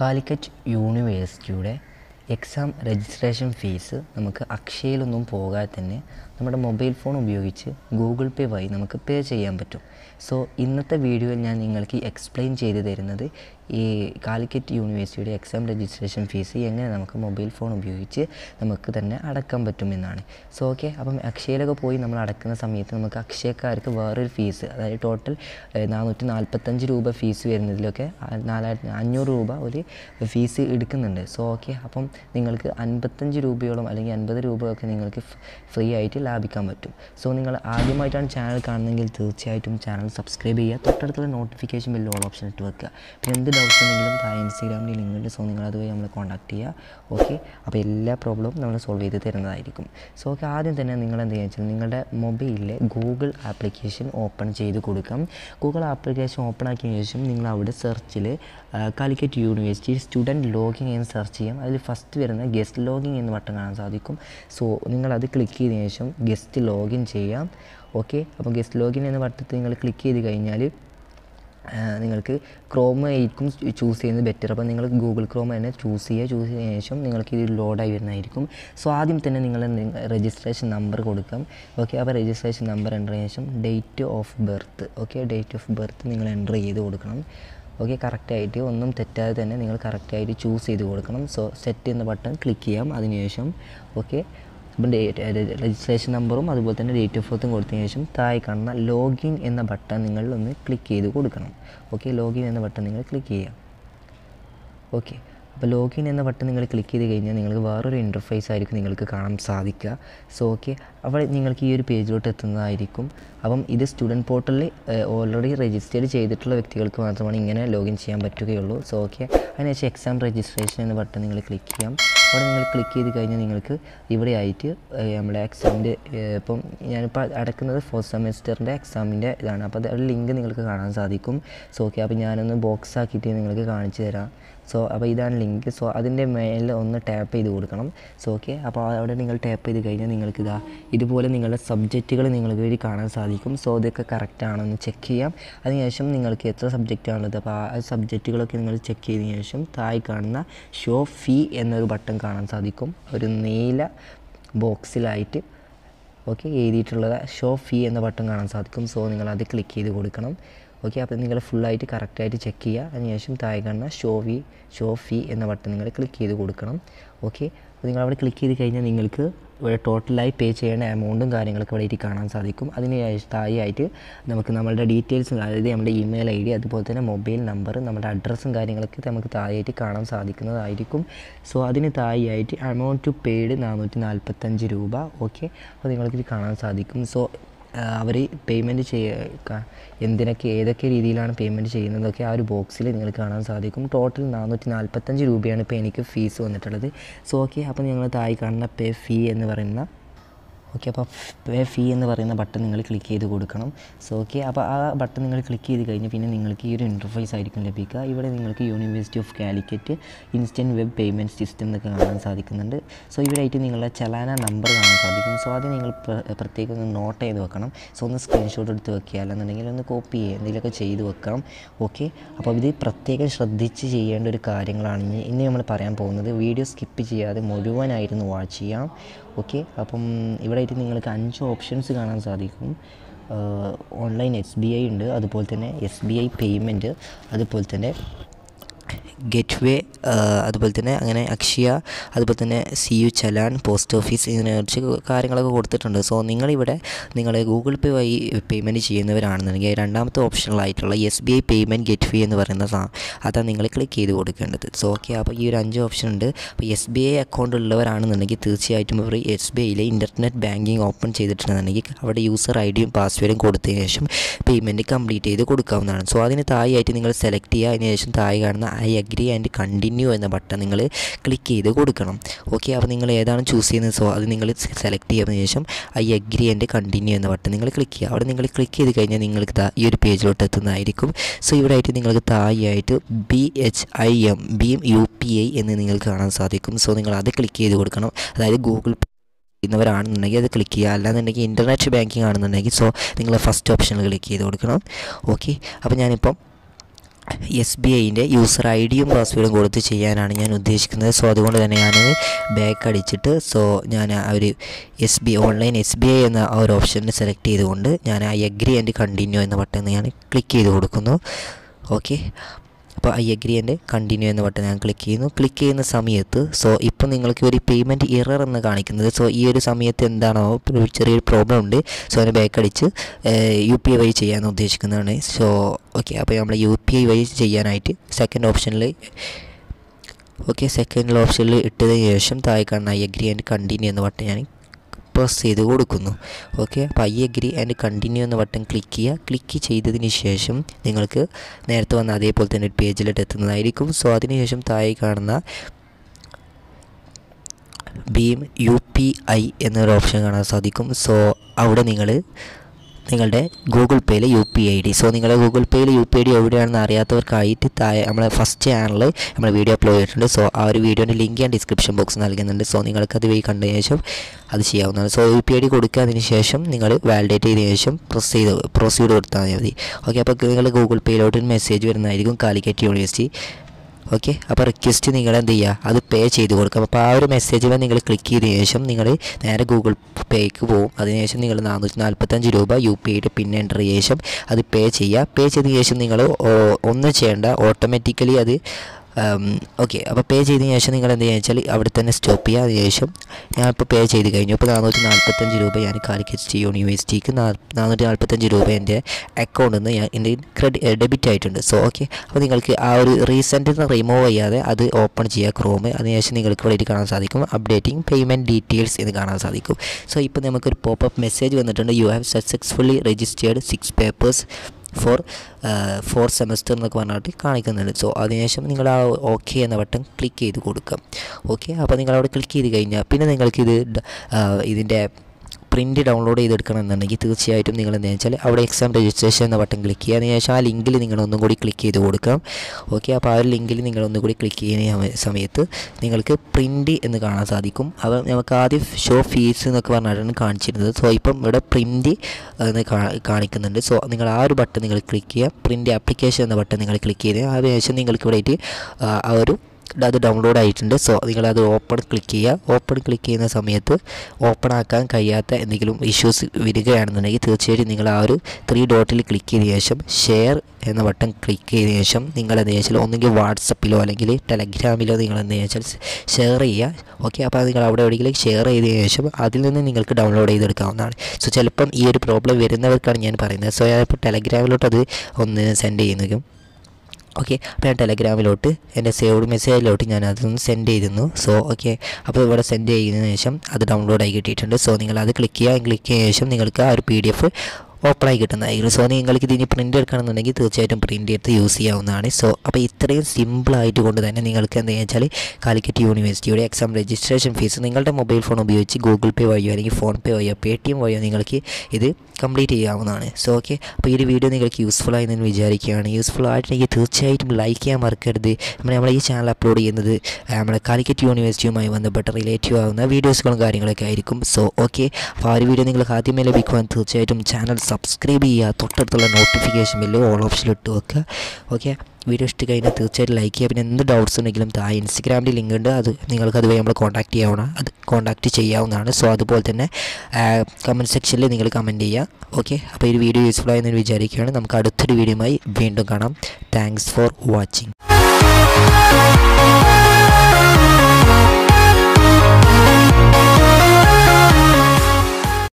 കാലിക്കറ്റ് യൂണിവേഴ്സിറ്റിയുടെ exam registration fees നമുക്ക് അക്ഷയയിലൊന്നും പോകാതെ തന്നെ നമ്മുടെ മൊബൈൽ ഫോൺ ഉപയോഗിച്ച് ഗൂഗിൾ പേ വഴി നമുക്ക് പേ ചെയ്യാൻ പറ്റും. സോ ഇന്നത്തെ വീഡിയോയിൽ ഞാൻ നിങ്ങൾക്ക് എക്സ്പ്ലെയിൻ ചെയ്ത് തരുന്നത് ഈ കാലിക്കറ്റ് യൂണിവേഴ്സിറ്റിയുടെ എക്സാം രജിസ്ട്രേഷൻ ഫീസ് എങ്ങനെ നമുക്ക് മൊബൈൽ ഫോൺ ഉപയോഗിച്ച് നമുക്ക് തന്നെ അടക്കാൻ പറ്റുമെന്നാണ് സോ ഓക്കെ അപ്പം അക്ഷയയിലൊക്കെ പോയി നമ്മൾ അടക്കുന്ന സമയത്ത് നമുക്ക് അക്ഷയക്കാർക്ക് വേറൊരു ഫീസ് അതായത് ടോട്ടൽ നാനൂറ്റി നാൽപ്പത്തഞ്ച് രൂപ ഫീസ് വരുന്നതിലൊക്കെ നാലായിരത്തി അഞ്ഞൂറ് രൂപ ഒരു ഫീസ് എടുക്കുന്നുണ്ട്. സോ ഓക്കെ അപ്പം നിങ്ങൾക്ക് അൻപത്തഞ്ച് രൂപയോളം അല്ലെങ്കിൽ അൻപത് രൂപയൊക്കെ നിങ്ങൾക്ക് ഫ്രീ ആയിട്ട് ലാഭിക്കാൻ പറ്റും. സോ നിങ്ങൾ ആദ്യമായിട്ടാണ് ചാനൽ കാണുന്നതെങ്കിൽ തീർച്ചയായിട്ടും ചാനൽ സബ്സ്ക്രൈബ് ചെയ്യുക. തൊട്ടടുത്തുള്ള നോട്ടിഫിക്കേഷൻ ബില്ല് ഓൾ ഓപ്ഷൻ ഇട്ട് വെക്കുക. പിന്നെ എന്ത് ഡൗട്ട്സ് ഉണ്ടെങ്കിലും താഴെ ഇൻസ്റ്റാഗ്രാമിന്റെ ലിങ്ക് ഉണ്ട്. സോ നിങ്ങൾ അതുവഴി നമ്മൾ കോൺടാക്ട് ചെയ്യുക. ഓക്കെ അപ്പോൾ എല്ലാ പ്രോബ്ലവും നമ്മൾ സോൾവ് ചെയ്ത് തരുന്നതായിരിക്കും. സോ ഓക്കെ ആദ്യം തന്നെ നിങ്ങൾ എന്ത് ചെയ്യുക വെച്ചാൽ നിങ്ങളുടെ മൊബൈലിലെ ഗൂഗിൾ ആപ്ലിക്കേഷൻ ഓപ്പൺ ചെയ്ത് കൊടുക്കാം. ഗൂഗിൾ ആപ്ലിക്കേഷൻ ഓപ്പൺ ആക്കിയതിന് ശേഷം നിങ്ങൾ അവിടെ സെർച്ചിൽ കാലിക്കറ്റ് യൂണിവേഴ്സിറ്റി സ്റ്റുഡന്റ് ലോഗിൻ എന്ന് സെർച്ച് ചെയ്യാം. അതിൽ ഫസ്റ്റ് വരുന്ന ഗസ്റ്റ് ലോഗിൻ എന്ന് വട്ടം കാണാൻ സാധിക്കും. സോ നിങ്ങളത് ക്ലിക്ക് ചെയ്തതിന് ശേഷം ഗസ്റ്റ് ലോഗിൻ ചെയ്യാം. ഓക്കെ അപ്പോൾ ഗസ്റ്റ് ലോഗിൻ എന്ന വട്ടത്ത് നിങ്ങൾ ക്ലിക്ക് ചെയ്ത് കഴിഞ്ഞാൽ നിങ്ങൾക്ക് ക്രോം ആയിരിക്കും ചൂസ് ചെയ്യുന്നത് ബെറ്റർ അപ്പോൾ നിങ്ങൾ ഗൂഗിൾ ക്രോം തന്നെ ചൂസ് ചെയ്യുക. ചൂസ് ചെയ്തതിനു ശേഷം നിങ്ങൾക്ക് ഇത് ലോഡായി വരുന്നതായിരിക്കും. സോ ആദ്യം തന്നെ നിങ്ങൾ രജിസ്ട്രേഷൻ നമ്പർ കൊടുക്കാം. ഓക്കെ അപ്പോൾ രജിസ്ട്രേഷൻ നമ്പർ എന്റർ ചെയ്യുന്ന ശേഷം date of birth okay date of birth നിങ്ങൾ എന്റർ ചെയ്ത് കൊടുക്കണം. ഓക്കെ കറക്റ്റായിട്ട് ഒന്നും തെറ്റാതെ തന്നെ നിങ്ങൾ കറക്റ്റായിട്ട് ചൂസ് ചെയ്ത് കൊടുക്കണം. സോ സെറ്റ് എന്ന ബട്ടൺ ക്ലിക്ക് ചെയ്യാം. അതിനുശേഷം ഓക്കെ അപ്പം രജിസ്ട്രേഷൻ നമ്പറും അതുപോലെ തന്നെ ഡേറ്റ് ഓഫ് ബർത്തും കൊടുത്തതിന് ശേഷം താഴെ കാണുന്ന ലോഗിൻ എന്ന ബട്ടൺ നിങ്ങൾ ഒന്ന് ക്ലിക്ക് ചെയ്ത് കൊടുക്കണം. ഓക്കെ ലോഗിൻ എന്ന ബട്ടൺ നിങ്ങൾ ക്ലിക്ക് ചെയ്യാം. ഓക്കെ അപ്പോൾ ലോഗിൻ എന്ന ബട്ടൺ നിങ്ങൾ ക്ലിക്ക് ചെയ്ത് കഴിഞ്ഞാൽ നിങ്ങൾക്ക് വേറൊരു ഇന്റർഫേസ് ആയിരിക്കും നിങ്ങൾക്ക് കാണാൻ സാധിക്കുക. സോ ഓക്കെ അവിടെ നിങ്ങൾക്ക് ഈ ഒരു പേജിലോട്ട് എത്തുന്നതായിരിക്കും. അപ്പം ഇത് സ്റ്റുഡന്റ് പോർട്ടലിൽ ഓൾറെഡി രജിസ്റ്റർ ചെയ്തിട്ടുള്ള വ്യക്തികൾക്ക് മാത്രമാണ് ഇങ്ങനെ ലോഗിൻ ചെയ്യാൻ പറ്റുകയുള്ളൂ. സോ ഓക്കെ അതിനുശേഷം എക്സാം രജിസ്ട്രേഷൻ എന്ന ബട്ടൺ നിങ്ങൾ ക്ലിക്ക് ചെയ്യാം. അവിടെ നിങ്ങൾ ക്ലിക്ക് ചെയ്ത് കഴിഞ്ഞാൽ നിങ്ങൾക്ക് ഇവിടെ ആയിട്ട് നമ്മുടെ എക്സാമിന്റെ ഇപ്പം ഞാനിപ്പോൾ അടക്കുന്നത് ഫസ്റ്റ് സെമിസ്റ്ററിന്റെ എക്സാമിന്റെ ഇതാണ്. അപ്പോൾ അത് ലിങ്ക് നിങ്ങൾക്ക് കാണാൻ സാധിക്കും. സോ ഓക്കെ അപ്പോൾ ഞാനൊന്ന് ബോക്സ് ആക്കിയിട്ട് നിങ്ങൾക്ക് കാണിച്ചു തരാം. സോ അപ്പോൾ ഇതാണ് ലിങ്ക് സോ അതിന്റെ മേലിൽ ഒന്ന് ടാപ്പ് ചെയ്ത് കൊടുക്കണം. സോ ഓക്കെ അപ്പോൾ അവിടെ നിങ്ങൾ ടാപ്പ് ചെയ്ത് കഴിഞ്ഞാൽ നിങ്ങൾക്ക് ഇതാ ഇതുപോലെ നിങ്ങളുടെ സബ്ജക്റ്റുകൾ നിങ്ങൾക്ക് വേണ്ടി കാണാൻ സാധിക്കും. സോ ഇതൊക്കെ കറക്റ്റ് ആണോ ചെക്ക് ചെയ്യാം. അതിനുശേഷം നിങ്ങൾക്ക് എത്ര സബ്ജക്റ്റ് ആണുള്ളത്? അപ്പോൾ ആ സബ്ജക്റ്റുകളൊക്കെ നിങ്ങൾ ചെക്ക് ചെയ്തതിന് ശേഷം താഴെ കാണുന്ന ഷോ ഫീ എന്നൊരു ബട്ടൺ കാണാൻ സാധിക്കും. ഒരു നീല ബോക്സിലായിട്ട് ഓക്കെ എഴുതിയിട്ടുള്ളത് ഷോ ഫീ എന്ന ബട്ടൺ കാണാൻ സാധിക്കും. സോ നിങ്ങൾ അത് ക്ലിക്ക് ചെയ്ത് കൊടുക്കണം. ഓക്കെ അപ്പോൾ നിങ്ങൾ ഫുള്ളായിട്ട് കറക്റ്റായിട്ട് ചെക്ക് ചെയ്യുക. അതിനുശേഷം താഴെ കാണുന്ന ഷോ വി ഷോ ഫീ എന്ന ബട്ടൺ നിങ്ങൾ ക്ലിക്ക് ചെയ്ത് കൊടുക്കണം. ഓക്കെ അപ്പോൾ നിങ്ങൾ അവിടെ ക്ലിക്ക് ചെയ്ത് കഴിഞ്ഞാൽ നിങ്ങൾക്ക് ടോട്ടലായി പേ ചെയ്യേണ്ട എമൗണ്ടും കാര്യങ്ങളൊക്കെ ഇവിടെ കാണാൻ സാധിക്കും. അതിന് താഴെയായിട്ട് നമുക്ക് നമ്മളുടെ ഡീറ്റെയിൽസും അതായത് നമ്മുടെ ഇമെയിൽ ഐ ഡി അതുപോലെ തന്നെ മൊബൈൽ നമ്പർ നമ്മുടെ അഡ്രസ്സും കാര്യങ്ങളൊക്കെ നമുക്ക് താഴെയായിട്ട് കാണാൻ സാധിക്കുന്നതായിരിക്കും. സോ അതിന് താഴെയായിട്ട് എമൗണ്ട് ടു പെയ്ഡ് നാനൂറ്റി നാൽപ്പത്തഞ്ച് രൂപ. ഓക്കെ അപ്പോൾ നിങ്ങൾക്കിത് കാണാൻ സാധിക്കും. സോ അവർ പേയ്മെന്റ് ചെയ്യുക എന്തിനൊക്കെ ഏതൊക്കെ രീതിയിലാണ് പേയ്മെന്റ് ചെയ്യുന്നതൊക്കെ ആ ഒരു ബോക്സിൽ നിങ്ങൾക്ക് കാണാൻ സാധിക്കും. ടോട്ടൽ നാനൂറ്റി നാൽപ്പത്തഞ്ച് രൂപയാണ് ഇപ്പോൾ എനിക്ക് ഫീസ് വന്നിട്ടുള്ളത്. സോ ഓക്കെ അപ്പോൾ നിങ്ങൾ താഴെ കാണുന്ന പേ ഫീ എന്ന് പറയുന്ന ഓക്കെ അപ്പോൾ പേ ഫീ എന്ന് പറയുന്ന ബട്ടൺ നിങ്ങൾ ക്ലിക്ക് ചെയ്ത് കൊടുക്കണം. സോ ഓക്കെ അപ്പോൾ ആ ബട്ടൺ നിങ്ങൾ ക്ലിക്ക് ചെയ്ത് കഴിഞ്ഞ് പിന്നെ നിങ്ങൾക്ക് ഈ ഒരു ഇന്റർഫേസ് ആയിരിക്കും ലഭിക്കുക. ഇവിടെ നിങ്ങൾക്ക് university of Calicut instant web payment system എന്നൊക്കെ കാണാൻ സാധിക്കുന്നുണ്ട്. സോ ഇവിടെ ആയിട്ട് നിങ്ങളുടെ ചലാന നമ്പർ കാണാൻ സാധിക്കും. സോ അത് നിങ്ങൾ പ്രത്യേകം ഒന്ന് നോട്ട് ചെയ്ത് വെക്കണം. സോ ഒന്ന് സ്ക്രീൻഷോട്ട് എടുത്ത് വെക്കുക. അല്ലെന്നുണ്ടെങ്കിൽ ഒന്ന് കോപ്പി ചെയ്യുക. എന്തെങ്കിലുമൊക്കെ ചെയ്ത് വെക്കണം. ഓക്കെ അപ്പോൾ ഇത് പ്രത്യേകം ശ്രദ്ധിച്ച് ചെയ്യേണ്ട ഒരു കാര്യങ്ങളാണ് ഇനി നമ്മൾ പറയാൻ പോകുന്നത്. വീഡിയോ സ്കിപ്പ് ചെയ്യാതെ മുഴുവനായിരുന്നു വാച്ച് ചെയ്യാം. ഓക്കെ അപ്പം ഇവിടെ ആയിട്ട് നിങ്ങൾക്ക് അഞ്ച് ഓപ്ഷൻസ് കാണാൻ സാധിക്കും. ഓൺലൈൻ എസ് ബി ഐ ഉണ്ട് അതുപോലെ തന്നെ എസ് ബി ഐ പേയ്മെന്റ് അതുപോലെ തന്നെ ഗെറ്റ് വേ അതുപോലെ തന്നെ അങ്ങനെ അക്ഷയ അതുപോലെ തന്നെ C U challan post office ഇങ്ങനെ കുറച്ച് കാര്യങ്ങളൊക്കെ കൊടുത്തിട്ടുണ്ട്. സോ നിങ്ങളിവിടെ നിങ്ങൾ ഗൂഗിൾ പേ വഴി പേയ്മെന്റ് ചെയ്യുന്നവരാണെന്നുണ്ടെങ്കിൽ രണ്ടാമത്തെ ഓപ്ഷനിലായിട്ടുള്ള S B I payment gateway എന്ന് പറയുന്ന അതാണ് നിങ്ങൾ ക്ലിക്ക് ചെയ്ത് കൊടുക്കേണ്ടത്. സോ ഓക്കെ അപ്പോൾ ഈ ഒരു അഞ്ച് ഓപ്ഷൻ ഉണ്ട്. അപ്പോൾ എസ് ബി ഐ അക്കൗണ്ട് ഉള്ളവരാണെന്നുണ്ടെങ്കിൽ തീർച്ചയായിട്ടും അവർ എസ് ബി ഐയിലെ ഇന്റർനെറ്റ് ബാങ്കിങ് ഓപ്പൺ ചെയ്തിട്ടുണ്ടെന്നുണ്ടെങ്കിൽ അവിടെ യൂസർ ഐ ഡിയും പാസ്വേഡും കൊടുത്തതിന് ശേഷം പേയ്മെന്റ് കംപ്ലീറ്റ് ചെയ്ത് കൊടുക്കാവുന്നതാണ്. സോ അതിന് താഴെയായിട്ട് നിങ്ങൾ സെലക്ട് ചെയ്യുക. അതിന് ശേഷം താഴെ കാണുന്ന ഐ അഗ്രി ആൻഡ് കണ്ടിന്യൂ എന്ന ബട്ടൺ നിങ്ങൾ ക്ലിക്ക് ചെയ്ത് കൊടുക്കണം. ഓക്കെ അപ്പോൾ നിങ്ങൾ ഏതാണ് ചൂസ് ചെയ്യുന്നത്? സോ അത് നിങ്ങൾ സെലക്ട് ചെയ്യുന്നതിന് ശേഷം ഐ അഗ്രി ആൻഡ് കണ്ടിന്യൂ എന്ന ബട്ടൺ നിങ്ങൾ ക്ലിക്ക് ചെയ്യുക. അവിടെ നിങ്ങൾ ക്ലിക്ക് ചെയ്ത് കഴിഞ്ഞാൽ നിങ്ങൾക്ക് ഈ ഒരു പേജിലോട്ട് എത്തുന്നതായിരിക്കും. സോ ഇവിടെ ആയിട്ട് നിങ്ങൾക്ക് താഴെയായിട്ട് B H I M U P I I എന്ന് നിങ്ങൾക്ക് കാണാൻ സാധിക്കും. സോ നിങ്ങൾ അത് ക്ലിക്ക് ചെയ്ത് കൊടുക്കണം. അതായത് ഗൂഗിൾ ചെയ്യുന്നവരാണെന്നുണ്ടെങ്കിൽ അത് ക്ലിക്ക് ചെയ്യുക. അല്ലാന്നുണ്ടെങ്കിൽ ഇന്റർനെറ്റ് ബാങ്കിങ് ആണെന്നുണ്ടെങ്കിൽ സോ നിങ്ങൾ ഫസ്റ്റ് ഓപ്ഷനിൽ ക്ലിക്ക് ചെയ്ത് കൊടുക്കണം. ഓക്കെ അപ്പോൾ ഞാനിപ്പം എസ് ബി ഐന്റെ യൂസർ ഐ ഡിയും പാസ്വേഡും കൊടുത്ത് ചെയ്യാനാണ് ഞാൻ ഉദ്ദേശിക്കുന്നത്. സോ അതുകൊണ്ട് തന്നെ ഞാൻ ബാക്ക് അടിച്ചിട്ട് സോ ഞാൻ ആ ഒരു S B online S B I എന്ന ആ ഒരു ഓപ്ഷനിൽ സെലക്ട് ചെയ്തുകൊണ്ട് ഞാൻ ഐ അഗ്രി ആൻഡ് കണ്ടിന്യൂ എന്ന ബട്ടൺ ഞാൻ ക്ലിക്ക് ചെയ്ത് കൊടുക്കുന്നു. ഓക്കെ അപ്പോൾ ഐ അഗ്രി ആൻഡ് കണ്ടിന്യൂ എന്ന് പറഞ്ഞിട്ട് ഞാൻ ക്ലിക്ക് ചെയ്യുന്നു. ക്ലിക്ക് ചെയ്യുന്ന സമയത്ത് സോ ഇപ്പോൾ നിങ്ങൾക്ക് ഒരു പേയ്മെന്റ് ഇറർ എന്ന് കാണിക്കുന്നത്. സോ ഈ ഒരു സമയത്ത് എന്താണോ ചെറിയൊരു പ്രോബ്ലം ഉണ്ട്. സോ അതിന് ബാക്ക് അടിച്ച് യു പി ഐ വഴി ചെയ്യാൻ ഉദ്ദേശിക്കുന്നതാണ്. സോ ഓക്കെ അപ്പോൾ നമ്മൾ യു പി ഐ വഴി ചെയ്യാനായിട്ട് സെക്കൻഡ് ഓപ്ഷനിൽ ഓക്കെ സെക്കൻഡ് ഓപ്ഷനിൽ ഇട്ടതിന് ശേഷം താഴെ കാണുന്ന ഐ അഗ്രി ആൻഡ് കണ്ടിന്യൂ എന്ന് പറഞ്ഞിട്ട് ഞാൻ പ്രസ് ചെയ്ത് കൊടുക്കുന്നു. ഓക്കെ അപ്പോൾ ഐ അഗ്രി ആൻഡ് കണ്ടിന്യൂ എന്ന ബട്ടൺ ക്ലിക്ക് ചെയ്യുക. ക്ലിക്ക് ചെയ്തതിന് ശേഷം നിങ്ങൾക്ക് നേരത്തെ വന്ന അതേപോലെ തന്നെ പേജിലോട്ട് എത്തുന്നതായിരിക്കും. സോ അതിനുശേഷം താഴെ കാണുന്ന ഭീം യു പി ഐ എന്നൊരു ഓപ്ഷൻ കാണാൻ സാധിക്കും. സോ അവിടെ നിങ്ങൾ നിങ്ങളുടെ ഗൂഗിൾ പേയിൽ U P I D so നിങ്ങളുടെ ഗൂഗിൾ പേയിൽ യു പി ഐ ഡി എവിടെയാണെന്ന് അറിയാത്തവർക്കായിട്ട് താഴെ നമ്മളെ ഫസ്റ്റ് ചാനൽ നമ്മൾ വീഡിയോ അപ്ലോഡ് ചെയ്തിട്ടുണ്ട്. സോ ആ ഒരു വീഡിയോന്റെ ലിങ്ക് ഞാൻ ഡിസ്ക്രിപ്ഷൻ ബോക്സ് നൽകുന്നുണ്ട്. സോ നിങ്ങൾക്ക് അത് വഴി കണ്ടതിന് ശേഷം അത് ചെയ്യാവുന്നതാണ്. So U P I D കൊടുക്കാതിന് ശേഷം നിങ്ങൾ വാലിഡേറ്റ് ചെയ്തതിന് ശേഷം പ്രൊസ് ചെയ്ത് പ്രൊസീഡ് കൊടുത്താൽ മതി. ഓക്കെ അപ്പോൾ നിങ്ങൾ ഗൂഗിൾ പേയിലോട്ട് മെസ്സേജ് വരുന്നതായിരിക്കും കാലിക്കറ്റ് യൂണിവേഴ്സിറ്റി ഓക്കെ അപ്പോൾ റിക്വസ്റ്റ് നിങ്ങൾ എന്ത് ചെയ്യുക അത് പേ ചെയ്ത് കൊടുക്കുക. അപ്പോൾ ആ ഒരു മെസ്സേജ് നിങ്ങൾ ക്ലിക്ക് ചെയ്തതിന് ശേഷം നിങ്ങൾ നേരെ ഗൂഗിൾ പേക്ക് പോകും അതിനുശേഷം നിങ്ങൾ നാനൂറ്റി നാൽപ്പത്തഞ്ച് രൂപ യു പി ഐയുടെ പിൻ എന്റർ ചെയ്ത ശേഷം അത് പേ ചെയ്യുക പേ ചെയ്തതിന് ശേഷം നിങ്ങൾ ഒന്നും ചെയ്യേണ്ട. ഓട്ടോമാറ്റിക്കലി അത് ഓക്കെ അപ്പോൾ പേ ചെയ്തതിന് ശേഷം നിങ്ങൾ എന്ത് ചെയ്യുക വെച്ചാൽ അവിടെ തന്നെ സ്റ്റോപ്പ് ചെയ്യുക അതിന് ശേഷം ഞാൻ ഇപ്പോൾ പേ ചെയ്ത് കഴിഞ്ഞു. ഇപ്പോൾ നാനൂറ്റി നാൽപ്പത്തഞ്ച് രൂപ ഞാൻ കാലിക്കറ്റ് യൂണിവേഴ്സിറ്റിക്ക് നാനൂറ്റി നാൽപ്പത്തഞ്ച് രൂപ എന്റെ അക്കൗണ്ടിൽ നിന്ന് ഞാൻ എന്റെ ക്രെഡിറ്റ് ഡെബിറ്റ് ആയിട്ടുണ്ട്. സോ ഓക്കെ അപ്പോൾ നിങ്ങൾക്ക് ആ ഒരു റീസെന്റിൽ നിന്ന് റിമൂവ് ചെയ്യാതെ അത് ഓപ്പൺ ചെയ്യുക ക്രോമ് അതിനുശേഷം നിങ്ങൾക്ക് ഇവിടെ കാണാൻ സാധിക്കും. അപ്ഡേറ്റിംഗ് പേയ്മെന്റ് ഡീറ്റെയിൽസ് എന്ന് കാണാൻ സാധിക്കും. സോ ഇപ്പോൾ നമുക്കൊരു പോപ്പ് അപ്പ് മെസ്സേജ് വന്നിട്ടുണ്ട്. You have successfully registered six papers for for semester എന്നൊക്കെ പറഞ്ഞിട്ട് കാണിക്കുന്നുണ്ട്. സോ അതിനുശേഷം നിങ്ങൾ ആ ഓക്കെ എന്ന ബട്ടൺ ക്ലിക്ക് ചെയ്ത് കൊടുക്കാം ഓക്കെ അപ്പോൾ നിങ്ങൾ അവിടെ ക്ലിക്ക് ചെയ്ത് കഴിഞ്ഞാൽ പിന്നെ നിങ്ങൾക്കിത് ഇതിന്റെ പ്രിന്റ് ഡൗൺലോഡ് ചെയ്തെടുക്കണം എന്നുണ്ടെങ്കിൽ തീർച്ചയായിട്ടും നിങ്ങൾ എന്താണെന്ന് വെച്ചാൽ അവിടെ എക്സാം രജിസ്ട്രേഷൻ എന്ന ബട്ടൺ ക്ലിക്ക് ചെയ്യുക. അതിനുശേഷം ആ ലിങ്കിൽ നിങ്ങൾ ഒന്നും കൂടി ക്ലിക്ക് ചെയ്ത് കൊടുക്കാം. ഓക്കെ അപ്പോൾ ആ ഒരു ലിങ്കിൽ നിങ്ങൾ ഒന്നും കൂടി ക്ലിക്ക് ചെയ്യുന്ന സമയത്ത് നിങ്ങൾക്ക് പ്രിന്റ് എന്ന് കാണാൻ സാധിക്കും. അപ്പോൾ നമുക്ക് ആദ്യം ഷോ ഫീസ് എന്നൊക്കെ പറഞ്ഞിട്ടാണ് കാണിച്ചിരുന്നത്. സോ ഇപ്പം ഇവിടെ പ്രിന്റ് എന്ന് കാണിക്കുന്നുണ്ട്. സോ നിങ്ങൾ ആ ഒരു ബട്ടൺ നിങ്ങൾ ക്ലിക്ക് ചെയ്യുക. പ്രിന്റ് ആപ്ലിക്കേഷൻ എന്ന ബട്ടൺ നിങ്ങൾ ക്ലിക്ക് ചെയ്ത് അതിനുശേഷം നിങ്ങൾക്ക് ഇവിടെ ആ ഒരു അത് ഡൗൺലോഡ് ആയിട്ടുണ്ട്. സോ നിങ്ങളത് ഓപ്പൺ ക്ലിക്ക് ചെയ്യുക. ഓപ്പൺ ക്ലിക്ക് ചെയ്യുന്ന സമയത്ത് ഓപ്പൺ ആക്കാൻ കഴിയാത്ത എന്തെങ്കിലും ഇഷ്യൂസ് വരികയാണെന്നുണ്ടെങ്കിൽ തീർച്ചയായിട്ടും നിങ്ങൾ ആ ഒരു ത്രീ ഡോട്ടിൽ ക്ലിക്ക് ചെയ്ത ശേഷം ഷെയർ എന്ന ബട്ടൺ ക്ലിക്ക് ചെയ്ത ശേഷം നിങ്ങൾ എന്താ വെച്ചാൽ ഒന്നുകിൽ വാട്സപ്പിലോ അല്ലെങ്കിൽ ടെലഗ്രാമിലോ നിങ്ങൾ എന്താ വെച്ചാൽ ഷെയർ ചെയ്യുക. ഓക്കെ അപ്പോൾ നിങ്ങൾ അവിടെ എവിടെയെങ്കിലും ഷെയർ ചെയ്തതിന് ശേഷം അതിൽ നിന്ന് നിങ്ങൾക്ക് ഡൗൺലോഡ് ചെയ്തെടുക്കാവുന്നതാണ്. സോ ചിലപ്പം ഈ ഒരു പ്രോബ്ലം വരുന്നവർക്കാണ് ഞാൻ പറയുന്നത്. സോ ഞാനിപ്പോൾ ടെലഗ്രാമിലോട്ട് അത് ഒന്ന് സെൻഡ് ചെയ്യുന്നതും ഓക്കെ അപ്പോൾ ഞാൻ ടെലഗ്രാമിലോട്ട് എന്റെ സേവ്ഡ് മെസ്സേജിലോട്ട് ഞാൻ അതൊന്ന് സെൻഡ് ചെയ്തിരുന്നു. സോ ഓക്കെ അപ്പോൾ ഇവിടെ സെൻഡ് ചെയ്തതിന് ശേഷം അത് ഡൗൺലോഡായി കിട്ടിയിട്ടുണ്ട്. സോ നിങ്ങൾ അത് ക്ലിക്ക് ചെയ്യുക ക്ലിക്ക് ചെയ്ത ശേഷം നിങ്ങൾക്ക് ആ ഒരു പി ഡി എഫ് ഓപ്പണായി കിട്ടുന്നതായിരിക്കും. സോ നിങ്ങൾക്ക് ഇതിന് പ്രിന്റ് എടുക്കണമെന്നുണ്ടെങ്കിൽ തീർച്ചയായിട്ടും പ്രിന്റ് എടുത്ത് യൂസ് ചെയ്യാവുന്നതാണ്. സോ അപ്പോൾ ഇത്രയും സിമ്പിളായിട്ട് കൊണ്ട് തന്നെ നിങ്ങൾക്ക് എന്താണെന്ന് വെച്ചാൽ കാലിക്കറ്റ് യൂണിവേഴ്സിറ്റിയുടെ എക്സാം രജിസ്ട്രേഷൻ ഫീസ് നിങ്ങളുടെ മൊബൈൽ ഫോൺ ഉപയോഗിച്ച് ഗൂഗിൾ പേ വഴിയോ അല്ലെങ്കിൽ ഫോൺ പേ വഴിയോ പേ ടി എം വഴിയോ നിങ്ങൾക്ക് ഇത് കംപ്ലീറ്റ് ചെയ്യാവുന്നതാണ്. സോ ഓക്കെ അപ്പോൾ ഈ ഒരു വീഡിയോ നിങ്ങൾക്ക് യൂസ്ഫുൾ ആയി വിചാരിക്കുകയാണ്. യൂസ്ഫുൾ ആയിട്ടുണ്ടെങ്കിൽ തീർച്ചയായിട്ടും ലൈക്ക് ചെയ്യാൻ മറക്കരുത്. നമ്മൾ നമ്മൾ ഈ ചാനൽ അപ്ലോഡ് ചെയ്യുന്നത് നമ്മുടെ കാലിക്കറ്റ് യൂണിവേഴ്സിറ്റിയുമായി ബന്ധപ്പെട്ട റിലേറ്റീവ് ആവുന്ന വീഡിയോസുകളും കാര്യങ്ങളൊക്കെ ആയിരിക്കും. സോ ഓക്കെ അപ്പോൾ ആ ഒരു വീഡിയോ നിങ്ങൾക്ക് ആദ്യമേ ലഭിക്കുവാൻ തീർച്ചയായിട്ടും ചാനൽ സബ്സ്ക്രൈബ് ചെയ്യുക. തൊട്ടടുത്തുള്ള നോട്ടിഫിക്കേഷൻ ബില്ല് ഓൾ ഓപ്ഷനിൽ ഇട്ട് വെക്കുക. ഓക്കെ വീഡിയോ ഇഷ്ടം കഴിഞ്ഞാൽ തീർച്ചയായിട്ടും ലൈക്ക് ചെയ്യുക. പിന്നെ എന്ത് ഡൗട്ട്സ് ഉണ്ടെങ്കിലും താ ഇൻസ്റ്റഗ്രാമിൽ ലിങ്ക് ഉണ്ട്. അത് നിങ്ങൾക്ക് അതുവഴി നമ്മൾ കോൺടാക്ട് ചെയ്യാവുന്ന അത് കോൺടാക്ട് ചെയ്യാവുന്നതാണ്. സോ അതുപോലെ തന്നെ കമന്റ് സെക്ഷനിൽ നിങ്ങൾ കമന്റ് ചെയ്യുക. ഓക്കെ അപ്പോൾ ഈ വീഡിയോ യൂസ്ഫുൾ ആയെന്ന് വിചാരിക്കുകയാണ്. നമുക്ക് അടുത്തൊരു വീഡിയോയുമായി വീണ്ടും കാണാം. Thanks for watching